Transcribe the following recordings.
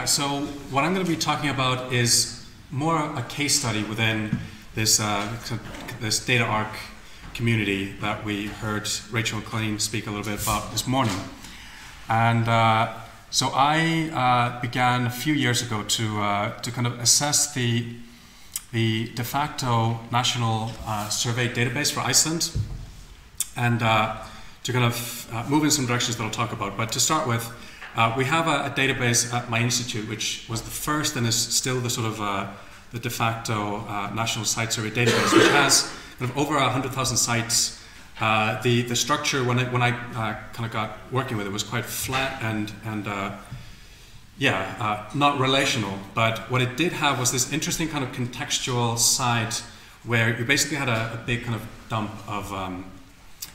Yeah, so what I'm going to be talking about is more a case study within this, uh, this DataArc community that we heard Rachel Colleen speak a little bit about this morning. And uh, so I uh, began a few years ago to, uh, to kind of assess the, the de facto national uh, survey database for Iceland and uh, to kind of move in some directions that I'll talk about. But to start with, uh, we have a, a, database at my institute, which was the first and is still the sort of uh, the de facto uh, national site survey database, which has kind of over 100,000 sites. Uh, the, the structure, when, it, when I uh, kind of got working with it, was quite flat and, and uh, yeah, not relational. But what it did have was this interesting kind of contextual side where you basically had a, a big kind of dump of, um,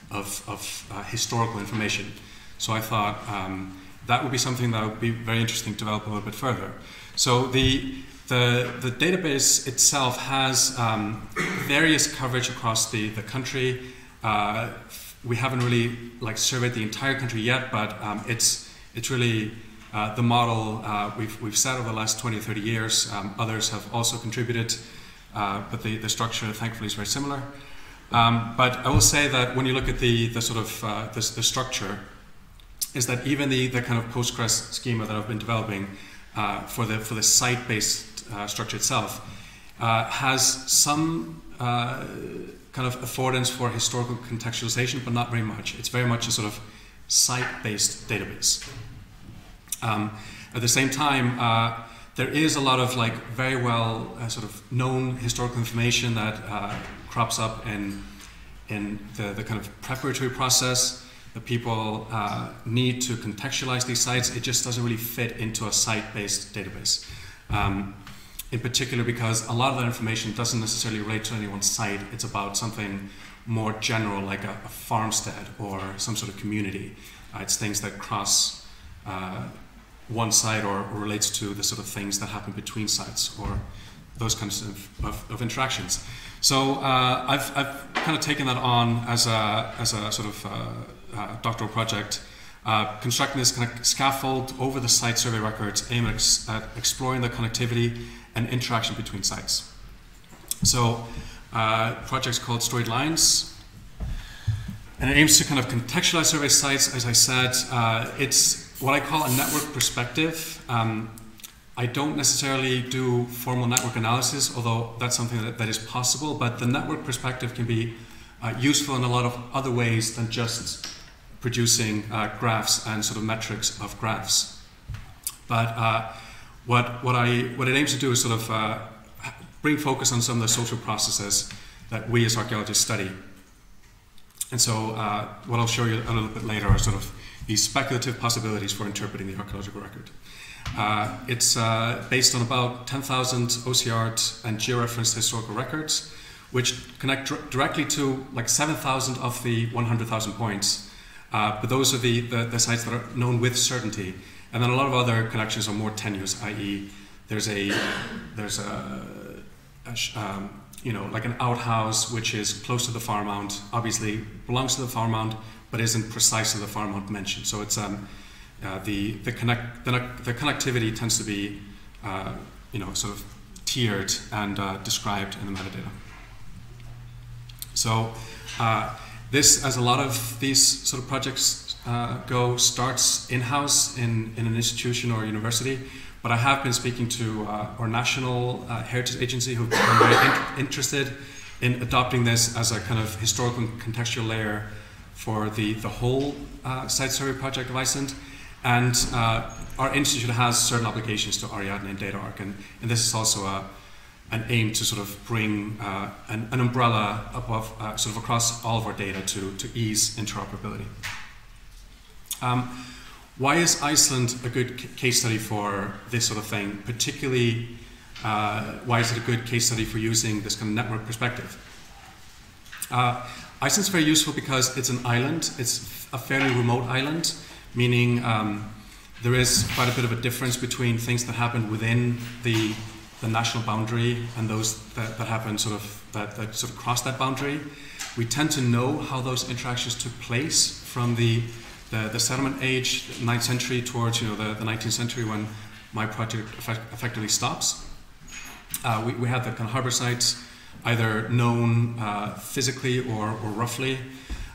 of, of historical information. So I thought, um, that would be something that would be very interesting to develop a little bit further. So the the, the database itself has um, various coverage across the, the country. Uh, we haven't really like surveyed the entire country yet, but um, it's it's really uh, the model uh, we've, we've set over the last 20 or 30 years. Um, others have also contributed, uh, but the, the structure thankfully is very similar. Um, but I will say that when you look at the, the sort of uh, the, the structure, is that even the, the kind of Postgres schema that I've been developing uh, for the for the site-based uh, structure itself uh, has some uh, kind of affordance for historical contextualization, but not very much. It's very much a sort of site-based database. Um, at the same time, uh, there is a lot of like very well uh, sort of known historical information that crops up in in the, the kind of preparatory process that people uh, need to contextualize these sites, it just doesn't really fit into a site-based database. Um, in particular because a lot of that information doesn't necessarily relate to anyone's site, it's about something more general like a, a farmstead or some sort of community. Uh, it's things that cross uh, one site or, or, relates to the sort of things that happen between sites or those kinds of, of, of interactions. So uh, I've, I've kind of taken that on as a, as a sort of uh, doctoral project, uh, constructing this kind of scaffold over the site survey records aimed at, ex at exploring the connectivity and interaction between sites. So, uh, project's called Storied Lines, and it aims to kind of contextualize survey sites. As I said, uh, it's what I call a network perspective. Um, I don't necessarily do formal network analysis, although that's something that, that is possible, but the network perspective can be uh, useful in a lot of other ways than just producing uh, graphs and sort of metrics of graphs. But uh, what, what, I, what it aims to do is sort of uh, bring focus on some of the social processes that we as archaeologists study. And so uh, what I'll show you a little bit later are sort of these speculative possibilities for interpreting the archaeological record. Uh, it's uh, based on about 10,000 OCR and georeferenced historical records, which connect directly to like 7,000 of the 100,000 points uh, but those are the, the, the, sites that are known with certainty. And then a lot of other connections are more tenuous, i.e., there's a there's a, a um, you know like an outhouse which is close to the farm mound, obviously belongs to the farm mound, but isn't precisely the farm mound mentioned. So it's um, uh, the the connect the, the, connectivity tends to be uh, you know sort of tiered and uh, described in the metadata. So. This, as a lot of these sort of projects uh, go, starts in-house in, in an institution or university. But I have been speaking to uh, our national uh, heritage agency who've very in interested in adopting this as a kind of historical and contextual layer for the, the whole uh, site survey project of Iceland. And uh, our institute has certain obligations to Ariadne and DataArc, and, and this is also a, an aim to sort of bring uh, an, an, umbrella above, uh, sort of across all of our data to, to ease interoperability. Um, why is Iceland a good case study for this sort of thing? Particularly, uh, why is it a good case study for using this kind of network perspective? Uh, Iceland's very useful because it's an island. It's a fairly remote island, meaning um, there is quite a bit of a difference between things that happen within the the national boundary and those that, that happen sort of that, that sort of cross that boundary. We tend to know how those interactions took place from the the, the settlement age, 9th century towards you know the, the 19th century when my project effect effectively stops. Uh, we, we have the kind of harbor sites either known uh, physically or, or roughly.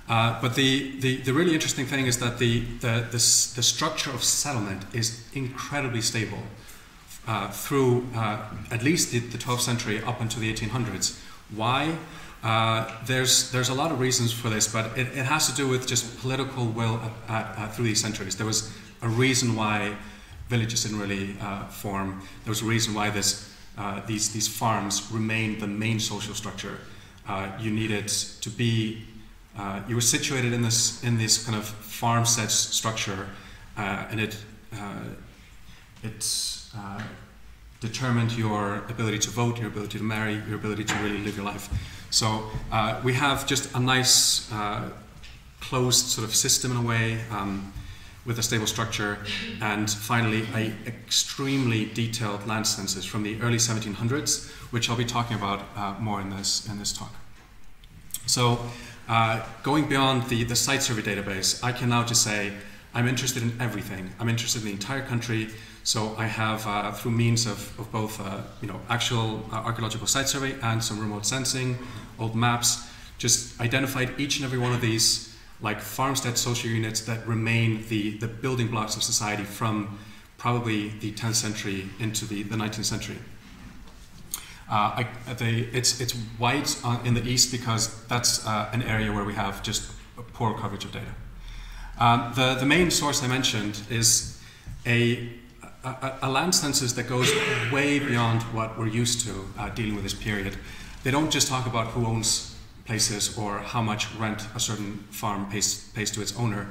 Uh, but the, the, the, really interesting thing is that the, the, the, the structure of settlement is incredibly stable uh, through uh, at least the, the, 12th century up into the 1800s. Why? Uh, there's, there's a lot of reasons for this, but it, it has to do with just political will at, at, through these centuries. There was a reason why villages didn't really uh, form. There was a reason why this, uh, these, these farms remained the main social structure. Uh, you needed to be, uh, you were situated in this, in this kind of farm set structure, uh, and it, it determined your ability to vote, your ability to marry, your ability to really live your life. So uh, we have just a nice uh, closed sort of system in a way um, with a stable structure, and finally a extremely detailed land census from the early 1700s, which I'll be talking about uh, more in this in this talk. So uh, going beyond the, the site survey database, I can now just say I'm interested in everything. I'm interested in the entire country. So I have, uh, through means of, of both, uh, you know, actual uh, archaeological site survey and some remote sensing, old maps, just identified each and every one of these like farmstead social units that remain the, the building blocks of society from probably the 10th century into the, the 19th century. Uh, I, they, it's, it's white in the east because that's uh, an area where we have just poor coverage of data. Um, the, the main source I mentioned is a a, a, land census that goes way beyond what we're used to uh, dealing with this period. They don't just talk about who owns places or how much rent a certain farm pays, pays to its owner,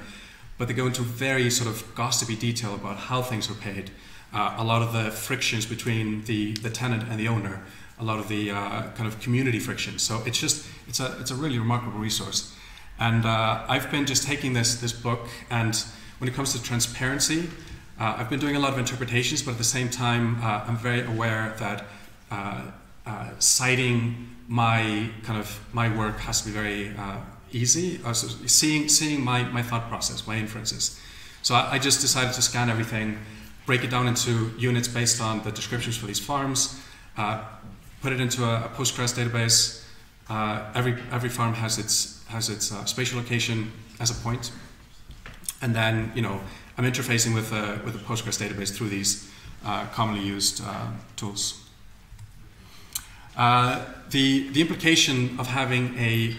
but they go into very sort of gossipy detail about how things are paid. Uh, a lot of the frictions between the, the tenant and the owner, a lot of the uh, kind of community friction. So it's just, it's a, it's a really remarkable resource. And uh, I've been just taking this, this book and when it comes to transparency, uh, I've been doing a lot of interpretations, but at the same time, uh, I'm very aware that uh, uh citing my kind of my work has to be very uh, easy. Uh, so seeing seeing my, my thought process, my inferences. So I, I, just decided to scan everything, break it down into units based on the descriptions for these farms, put it into a, a Postgres database. every every farm has its has its spatial location as a point, and then you know I'm interfacing with a, with a Postgres database through these uh, commonly used uh, tools. Uh, the, the implication of having a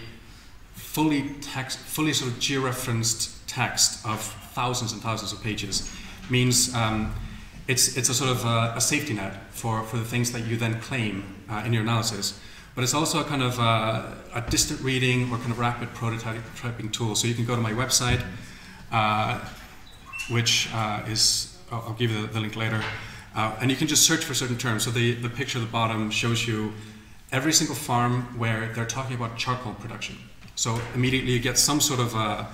fully text, fully sort of georeferenced text of thousands and thousands of pages means um, it's, it's a sort of a, a, safety net for, for the things that you then claim uh, in your analysis. But it's also a kind of uh, a distant reading or kind of rapid prototyping tool. So you can go to my website, uh, which uh, is, I'll, give you the, the link later. Uh, and you can just search for certain terms. So the, the picture at the bottom shows you every single farm where they're talking about charcoal production. So immediately you get some sort of uh,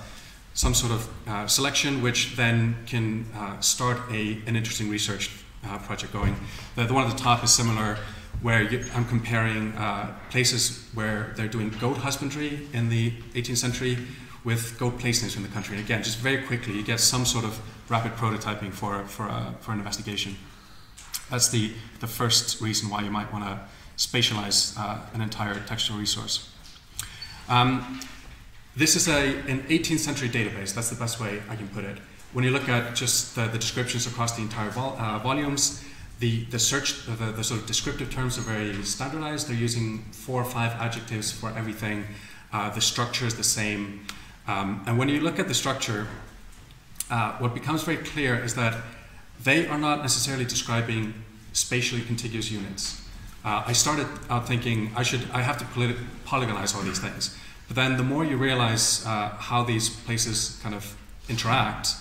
some sort of uh, selection, which then can uh, start a, an interesting research uh, project going. The, the, one at the top is similar, where you, I'm comparing uh, places where they're doing goat husbandry in the 18th century with goat placements in the country. And again, just very quickly, you get some sort of rapid prototyping for, for, uh, for an investigation. That's the, the first reason why you might want to spatialize uh, an entire textual resource. Um, this is a, an 18th century database, that's the best way I can put it. When you look at just the, the descriptions across the entire vol uh, volumes, the, the search, the, the, sort of descriptive terms are very standardized. They're using four or five adjectives for everything. Uh, the structure is the same. Um, and when you look at the structure, uh, what becomes very clear is that they are not necessarily describing spatially contiguous units. Uh, I started out thinking I should I have to polygonize all these things, but then the more you realize uh, how these places kind of interact,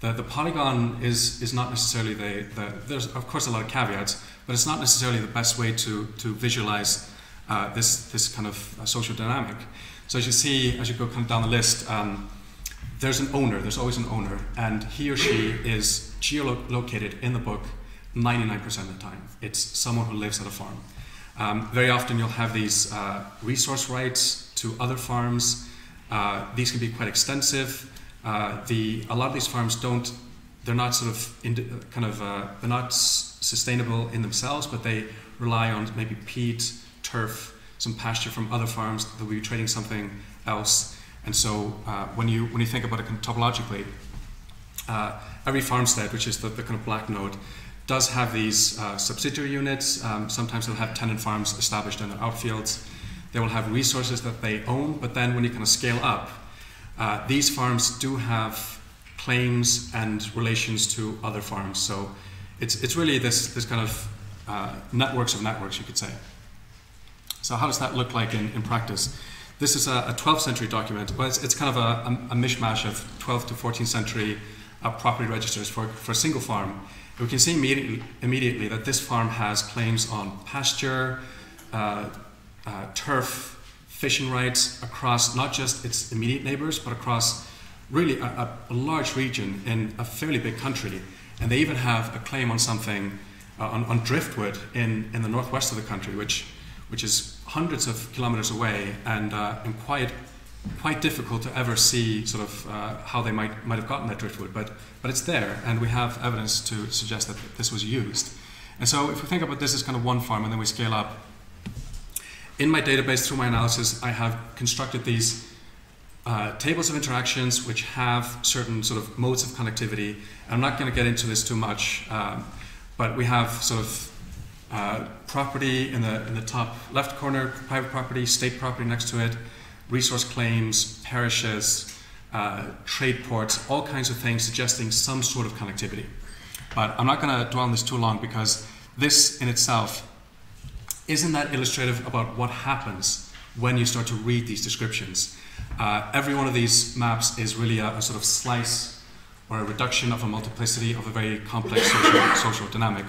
the, the polygon is is not necessarily the, the there's of course a lot of caveats, but it's not necessarily the best way to to visualize uh, this this kind of uh, social dynamic. So as you see, as you go kind of down the list, um, there's an owner, there's always an owner, and he or she is geolocated in the book 99% of the time. It's someone who lives at a farm. Um, very often you'll have these uh, resource rights to other farms. Uh, these can be quite extensive. Uh, the, a lot of these farms don't they're not sort of in, kind of uh, they're not sustainable in themselves, but they rely on maybe peat, turf, some pasture from other farms that will be trading something else. And so uh, when you when you think about it topologically, uh, every farmstead, which is the, the, kind of black node, does have these uh, subsidiary units. Um, sometimes they'll have tenant farms established in their outfields. They will have resources that they own, but then when you kind of scale up, uh, these farms do have claims and relations to other farms. So it's, it's really this, this kind of uh, networks of networks, you could say. So how does that look like in, in practice? This is a, a 12th century document. Well, it's, it's kind of a, a, a, mishmash of 12th to 14th century uh, property registers for, for a single farm. And we can see immediately, immediately that this farm has claims on pasture, uh, uh, turf, fishing rights across not just its immediate neighbors, but across really a, a, large region in a fairly big country. And they even have a claim on something, uh, on, on, driftwood in, in the northwest of the country, which, which is hundreds of kilometers away and, uh, and quite, quite difficult to ever see sort of uh, how they might, might have gotten that driftwood. But, but it's there, and we have evidence to suggest that this was used. And so if we think about this as kind of one farm and then we scale up, in my database, through my analysis, I have constructed these uh, tables of interactions which have certain sort of modes of connectivity. I'm not going to get into this too much, um, but we have sort of uh, property in the, in the top left corner, private property, state property next to it, resource claims, parishes, uh, trade ports, all kinds of things suggesting some sort of connectivity. But I'm not going to dwell on this too long because this in itself isn't that illustrative about what happens when you start to read these descriptions? Uh, every one of these maps is really a, a, sort of slice or a reduction of a multiplicity of a very complex social, social dynamic.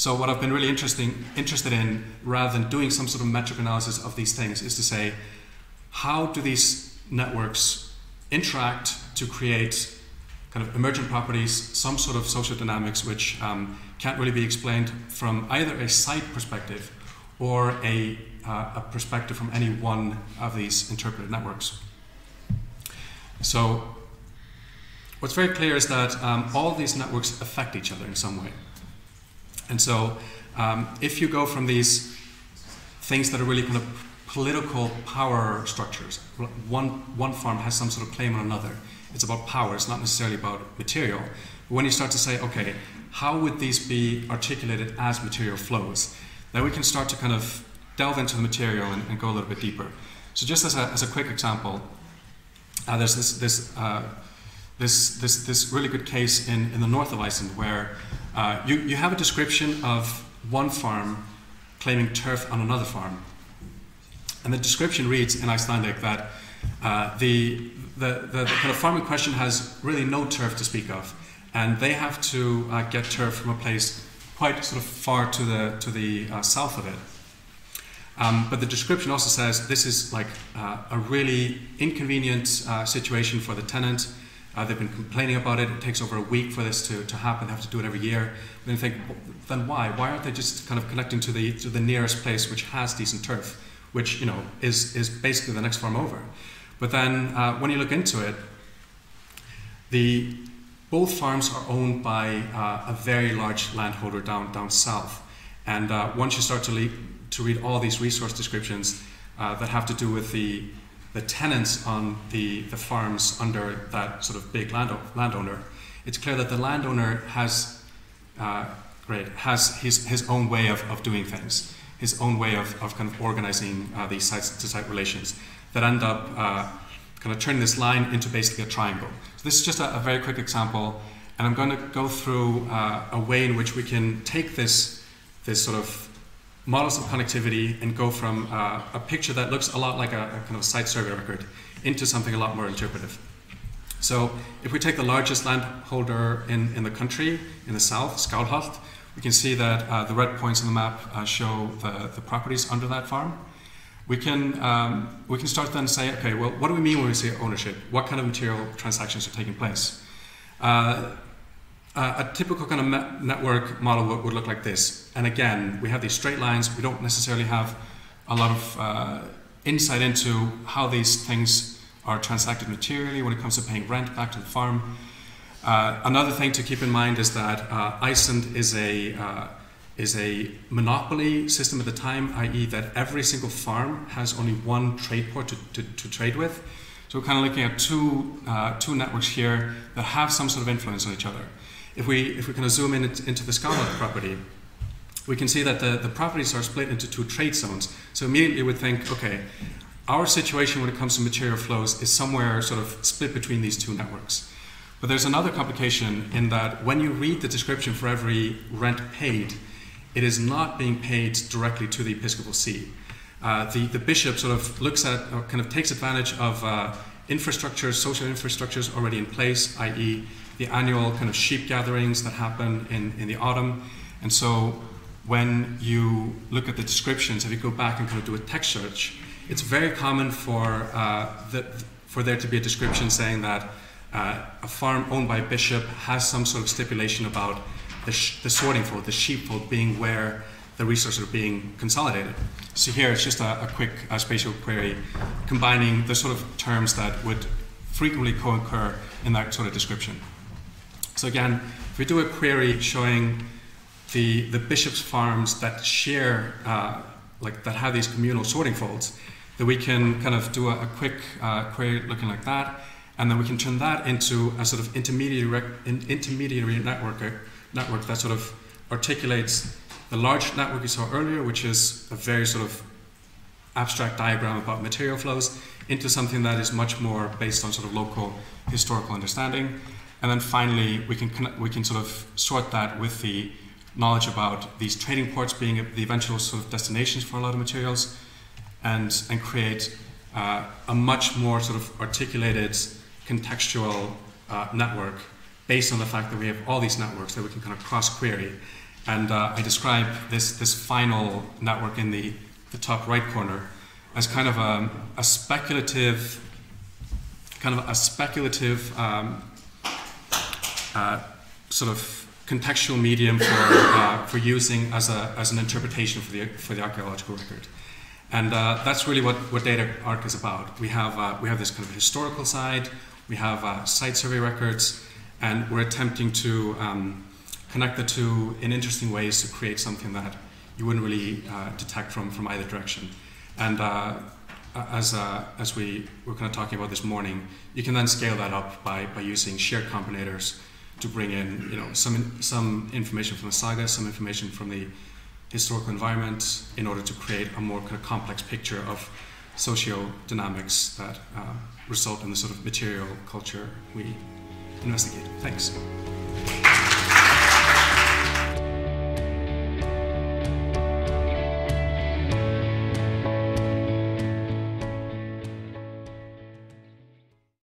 So what I've been really interesting, interested in, rather than doing some sort of metric analysis of these things, is to say, how do these networks interact to create kind of emergent properties, some sort of social dynamics which um, can't really be explained from either a site perspective or a, uh, a perspective from any one of these interpreted networks. So what's very clear is that um, all these networks affect each other in some way. And so um, if you go from these things that are really kind of political power structures, one, one farm has some sort of claim on another. It's about power, it's not necessarily about material. But when you start to say, okay, how would these be articulated as material flows? Then we can start to kind of delve into the material and, and go a little bit deeper. So just as a, as a quick example, uh, there's this, this, uh, this, this, this really good case in, in the north of Iceland where uh, you, you have a description of one farm claiming turf on another farm. And the description reads in Icelandic that uh, the, the, the, the, kind of farm in question has really no turf to speak of, and they have to uh, get turf from a place quite sort of far to the, to the uh, south of it. Um, but the description also says this is like uh, a really inconvenient situation for the tenant. Uh, they've been complaining about it. It takes over a week for this to, to happen. They have to do it every year. Then you think, then why? Why aren't they just kind of connecting to the to the nearest place which has decent turf, which you know is is basically the next farm over? But then uh, when you look into it, the both farms are owned by uh, a very large landholder down, down south. And uh, once you start to, to read all these resource descriptions uh, that have to do with the, the tenants on the, the farms under that sort of big land- landowner, it's clear that the landowner has, uh, great, has his, his own way of, of doing things, his own way of, of kind of organizing uh, these site to site relations that end up uh, kind of turning this line into basically a triangle. So this is just a, a very quick example, and I'm going to go through uh, a way in which we can take this, this sort of models of connectivity and go from uh, a picture that looks a lot like a, a, kind of site survey record into something a lot more interpretive. So if we take the largest landholder in, in the country, in the south, Skálholt, we can see that uh, the red points on the map uh, show the, the properties under that farm we can, um, we can start then say, okay, well, what do we mean when we say ownership? What kind of material transactions are taking place? Uh, uh, a typical kind of network model would, would, look like this. And again, we have these straight lines. We don't necessarily have a lot of uh, insight into how these things are transacted materially when it comes to paying rent back to the farm. Uh, another thing to keep in mind is that uh, Iceland is a uh, is a monopoly system at the time, i.e., that every single farm has only one trade port to, to, to trade with. So we're kind of looking at two uh, two networks here that have some sort of influence on each other. If we if we kind of zoom in into the Skálholt property, we can see that the, the properties are split into two trade zones. So immediately we think, okay, our situation when it comes to material flows is somewhere sort of split between these two networks. But there's another complication in that when you read the description for every rent paid, it is not being paid directly to the Episcopal See. Uh, the, the bishop sort of looks at, or kind of takes advantage of uh, infrastructures, social infrastructures already in place, i.e., the annual kind of sheep gatherings that happen in, in the autumn. And so when you look at the descriptions, if you go back and kind of do a text search, it's very common for, uh, the, for there to be a description saying that uh, a farm owned by a bishop has some sort of stipulation about the, the sorting fold, the sheepfold being where the resources are being consolidated. So here it's just a, a quick uh, spatial query combining the sort of terms that would frequently co-occur in that sort of description. So again, if we do a query showing the, the bishop's farms that share, uh, like that have these communal sorting folds, that we can kind of do a, a quick uh, query looking like that, and then we can turn that into a sort of intermediary, intermediary network, network that sort of articulates the large network you saw earlier, which is a very sort of abstract diagram about material flows, into something that is much more based on sort of local historical understanding. And then finally, we can, we can sort of sort that with the knowledge about these trading ports being the eventual sort of destinations for a lot of materials and, and create uh, a much more sort of articulated contextual uh, network based on the fact that we have all these networks that we can kind of cross query. And uh, I describe this, this final network in the, the top right corner as kind of a, a speculative, kind of a speculative um, uh, sort of contextual medium for, uh, for using as, a, as an interpretation for the, for the archaeological record. And uh, that's really what, what data arc is about. We have, uh, we have this kind of historical side, we have uh, site survey records, and we're attempting to um, connect the two in interesting ways to create something that you wouldn't really uh, detect from, from either direction. And uh, as, as we were kind of talking about this morning, you can then scale that up by, by using shared combinators to bring in you know, some, some information from the saga, some information from the historical environment in order to create a more kind of complex picture of socio-dynamics that uh, result in the sort of material culture we investigate. Thanks.